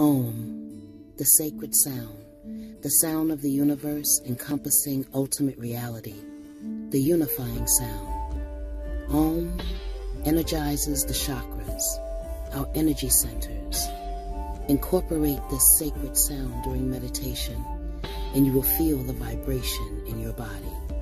Om, the sacred sound, the sound of the universe encompassing ultimate reality, the unifying sound. Om energizes the chakras, our energy centers. Incorporate this sacred sound during meditation and you will feel the vibration in your body.